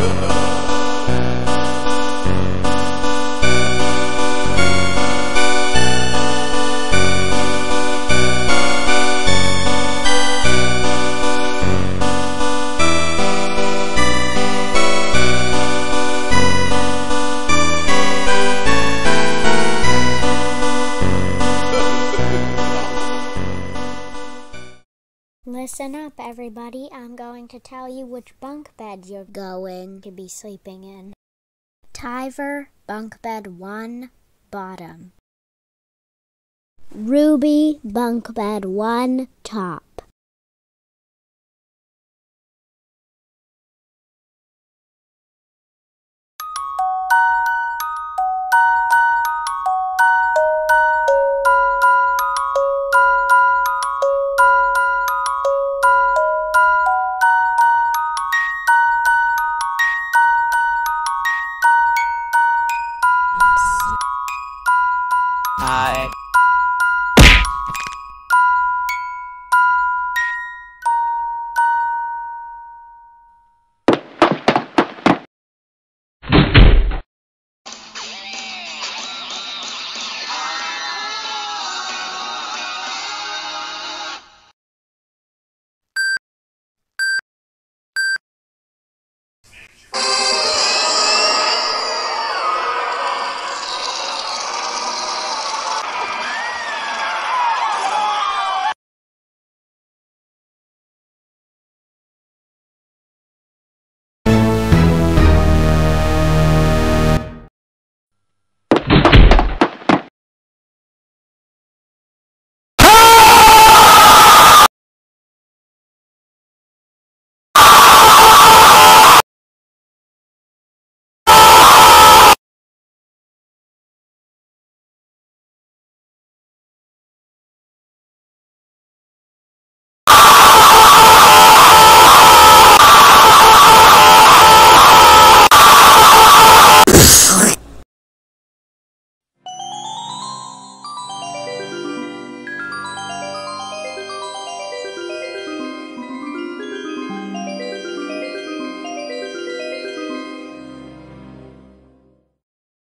Lord. Listen up, everybody. I'm going to tell you which bunk bed you're going to be sleeping in. Tyver, bunk bed 1, bottom. Ruby, bunk bed 1, top. Bye.